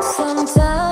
Sometimes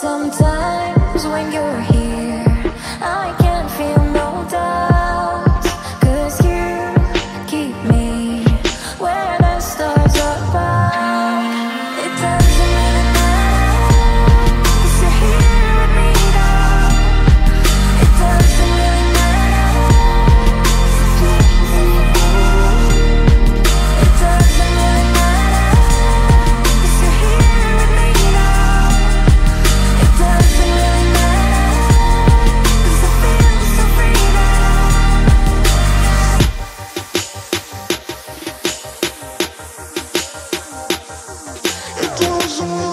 Sometimes when you're here, change.